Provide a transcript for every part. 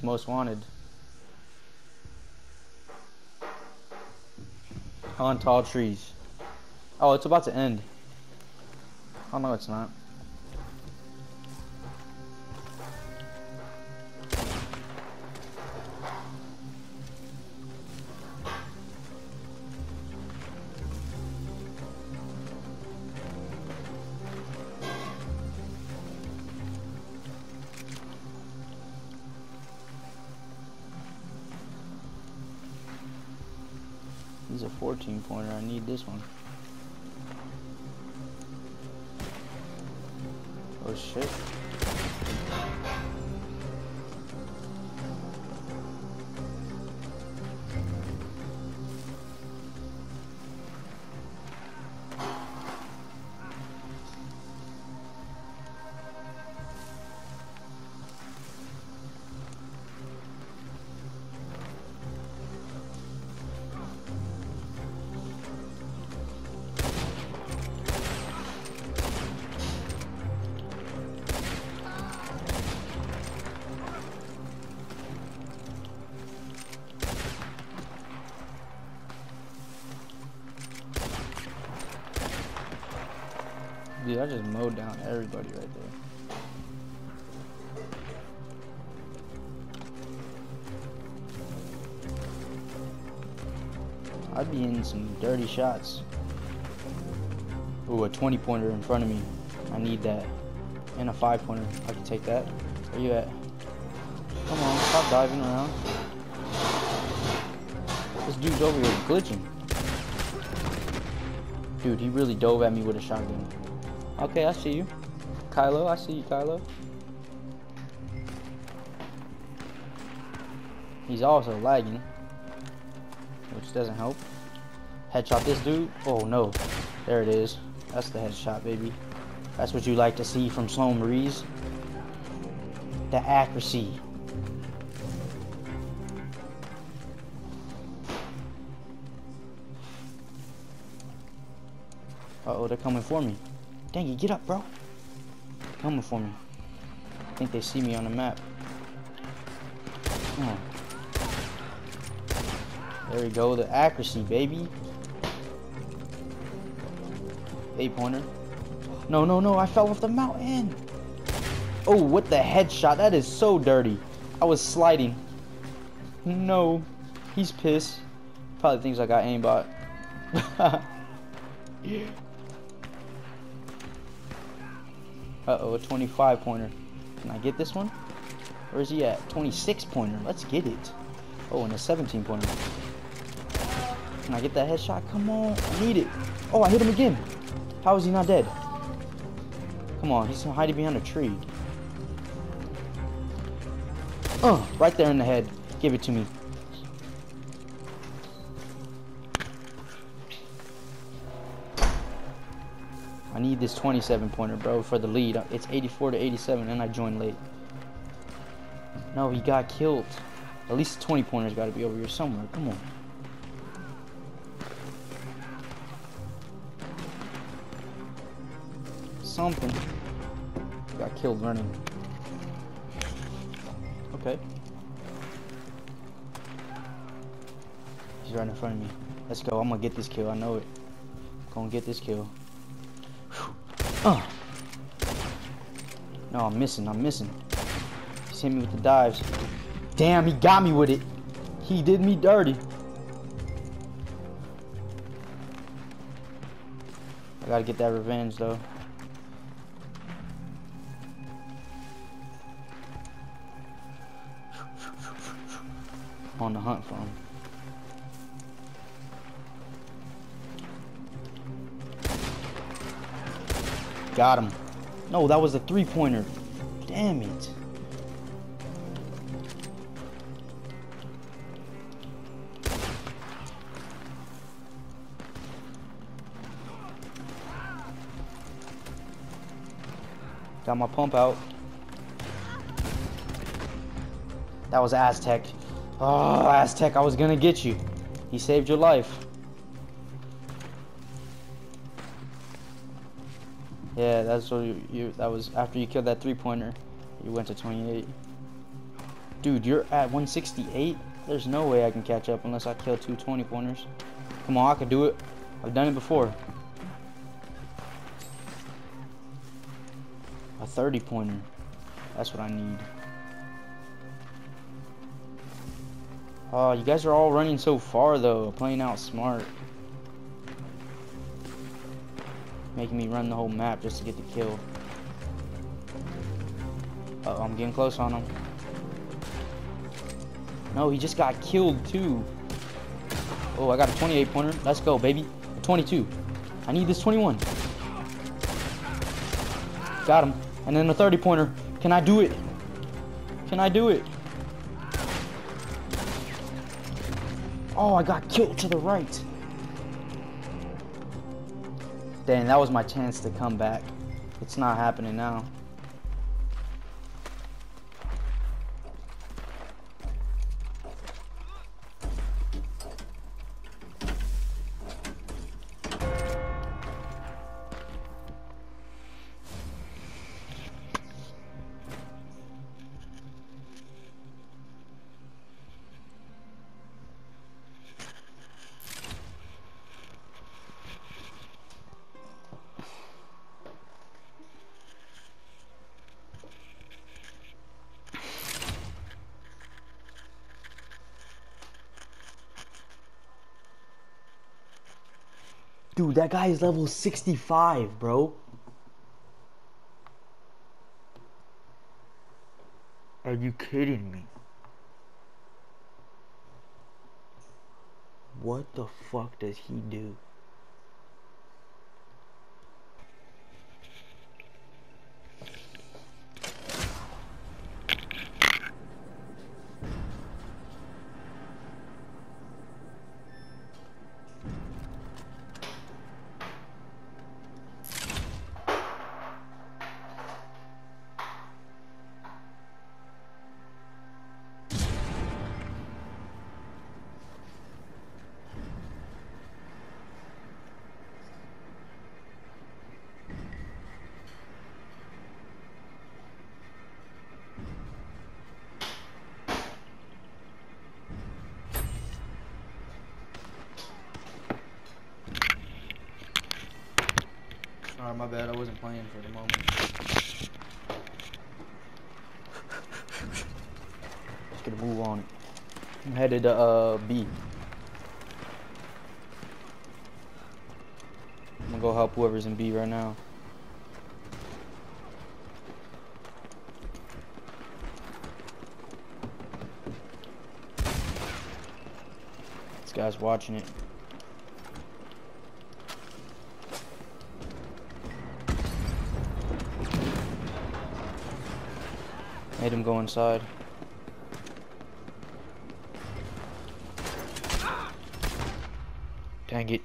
It's most wanted. On tall trees. Oh, it's about to end. Oh no, it's not. 14 pointer. I need this one. Dude, I just mowed down everybody right there. I'd be in some dirty shots. Ooh, a 20 pointer in front of me. I need that. And a 5 pointer. I can take that. Where you at? Come on, stop diving around. This dude's over here glitching. Dude, he really dove at me with a shotgun. Okay, I see you. Kylo, I see you, Kylo. He's also lagging, which doesn't help. Headshot this dude. Oh no, there it is. That's the headshot, baby. That's what you like to see from Sloan Breeze. The accuracy. Uh oh, they're coming for me. Dang it, get up, bro. Coming for me. I think they see me on the map. There we go, the accuracy, baby. Eight pointer. No, no, no, I fell off the mountain. Oh, what the headshot? That is so dirty. I was sliding. No, he's pissed. Probably thinks I got aimbot. Uh-oh, a 25 pointer. Can I get this one? Where is he at? 26 pointer. Let's get it. Oh, and a 17 pointer. Can I get that headshot? Come on. I need it. Oh, I hit him again. How is he not dead? Come on, he's hiding behind a tree. Oh, right there in the head. Give it to me. I need this 27 pointer, bro, for the lead. It's 84 to 87, and I joined late. No, he got killed. At least 20 pointers got to be over here somewhere. Come on. Something. Got killed running. Okay. He's right in front of me. Let's go. I'm gonna get this kill. I know it. Gonna get this kill. Oh. No, I'm missing. I'm missing. He's hit me with the dives. Damn, he got me with it. He did me dirty. I gotta get that revenge, though. On the hunt for him. Got him. No, that was a three-pointer. Damn it. Got my pump out. That was Aztec. Oh, Aztec, I was gonna get you. He saved your life. That's what you, you that was after you killed that three pointer. You went to 28. Dude, you're at 168? There's no way I can catch up unless I kill two 20 pointers. Come on, I could do it. I've done it before. A 30 pointer. That's what I need. Oh, you guys are all running so far though, playing out smart. Making me run the whole map just to get the kill. Uh oh, I'm getting close on him. No, he just got killed too. Oh, I got a 28 pointer. Let's go, baby. A 22. I need this 21. Got him. And then a 30 pointer. Can I do it? Can I do it? Oh, I got killed to the right. Dang, that was my chance to come back. It's not happening now. Dude, that guy is level 65, bro. Are you kidding me? What the fuck does he do? Wasn't playing for the moment. Just gonna move on. I'm headed to uh, B. I'm gonna go help whoever's in B right now. This guy's watching it. Made him go inside. Dang it.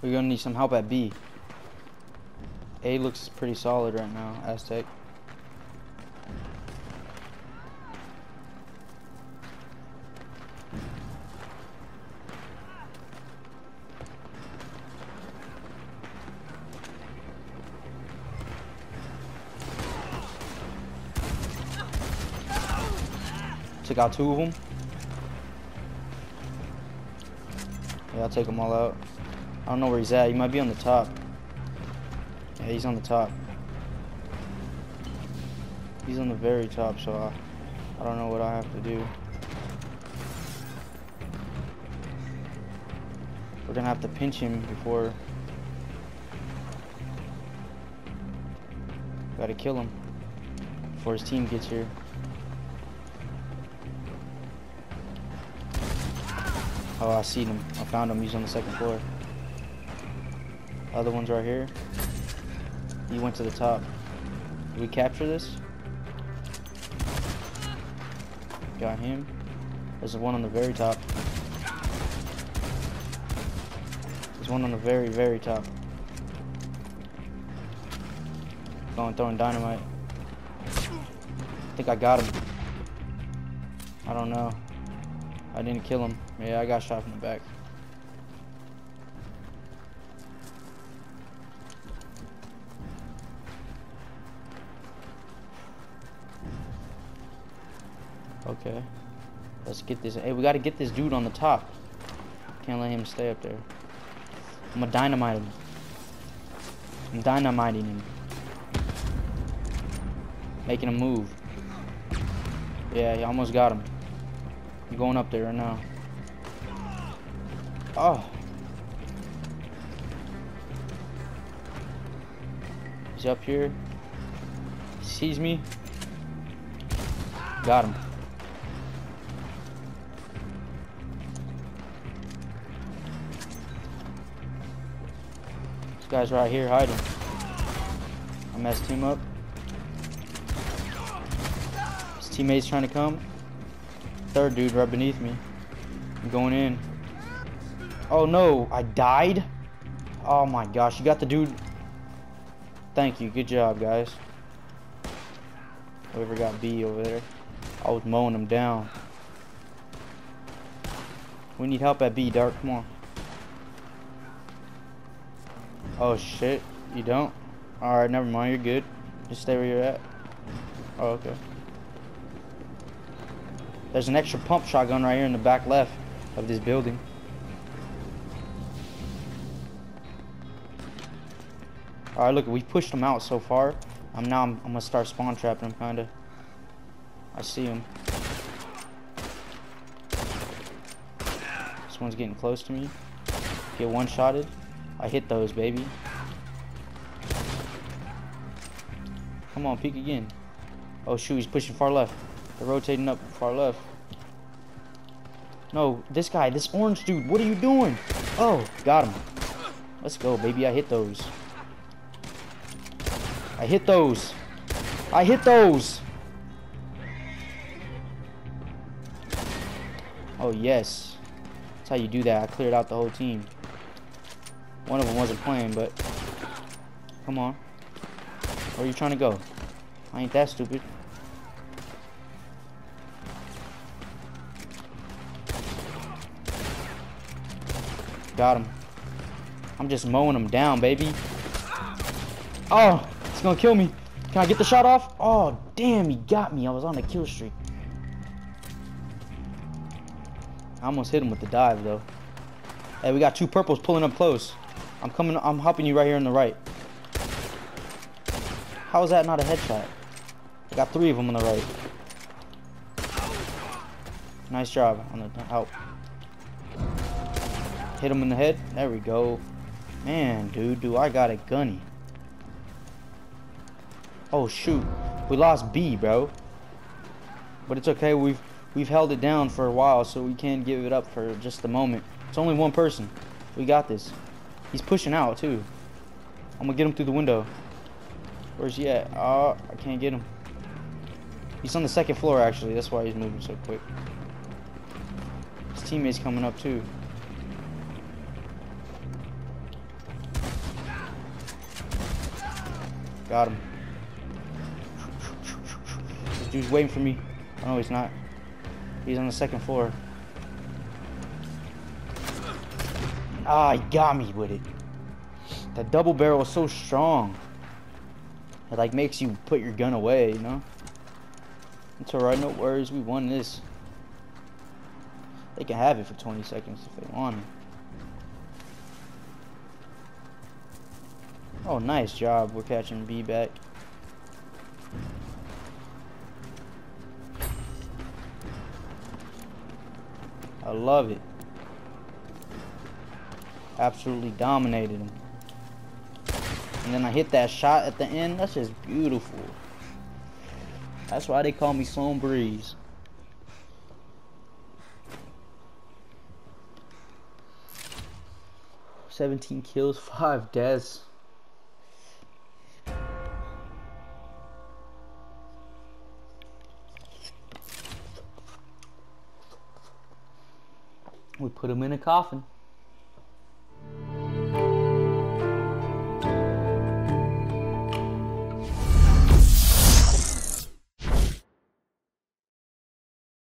We're gonna need some help at B. A looks pretty solid right now, Aztec. Took out two of them. Yeah, I'll take them all out. I don't know where he's at. He might be on the top. Yeah, he's on the top. He's on the very top, so I, I don't know what I have to do. We're gonna have to pinch him before. Gotta kill him before his team gets here. Oh, I see him. I found him. He's on the second floor. Other one's right here. He went to the top. Did we capture this? Got him. There's one on the very top. There's one on the very, very top. Going throwing dynamite. I think I got him. I don't know. I didn't kill him. Yeah, I got shot from the back. Okay. Let's get this. Hey, we gotta get this dude on the top. Can't let him stay up there. I'm gonna dynamite him. I'm dynamiting him. Making him move. Yeah, he almost got him. I'm going up there right now. Oh. He's up here. He sees me. Got him. This guy's right here hiding. I messed him up. His teammate's trying to come. Third dude right beneath me. I'm going in. Oh no, I died? Oh my gosh, you got the dude. Thank you, good job guys. Whoever got B over there. I was mowing them down. We need help at B, Dark, come on. Oh shit, you don't? Alright, never mind, you're good. Just stay where you're at. Oh, okay. There's an extra pump shotgun right here in the back left of this building. Alright, look, we pushed them out so far. I'm now I'm, I'm, gonna start spawn trapping them kinda. I see him. This one's getting close to me. Get one shotted. I hit those, baby. Come on, peek again. Oh shoot, he's pushing far left. They're rotating up far left. No, this guy, this orange dude, what are you doing? Oh, got him. Let's go, baby. I hit those. I hit those. I hit those. Oh, yes. That's how you do that. I cleared out the whole team. One of them wasn't playing, but... Come on. Where are you trying to go? I ain't that stupid. Got him. I'm just mowing him down, baby. Oh, it's gonna kill me. Can I get the shot off? Oh, damn, he got me. I was on a kill streak. I almost hit him with the dive, though. Hey, we got two purples pulling up close. I'm coming, I'm helping you right here on the right. How is that not a headshot? I got three of them on the right. Nice job on the help. Hit him in the head. There we go. Man, dude, do I got a gunny. Oh shoot. We lost B, bro. But it's okay. We've we've held it down for a while, so we can't give it up for just a moment. It's only one person. We got this. He's pushing out too. I'm gonna get him through the window. Where's he at? Oh, I can't get him. He's on the second floor actually. That's why he's moving so quick. His teammate's coming up too. Got him. This dude's waiting for me. Oh, no, he's not. He's on the second floor. Ah, he got me with it. That double barrel is so strong. It like makes you put your gun away, you know? It's alright, no worries, we won this. They can have it for 20 seconds if they want it. Oh, nice job. We're catching B back. I love it. Absolutely dominated him. And then I hit that shot at the end. That's just beautiful. That's why they call me Sloan Breeze. Seventeen kills, five deaths. Put him in a coffin.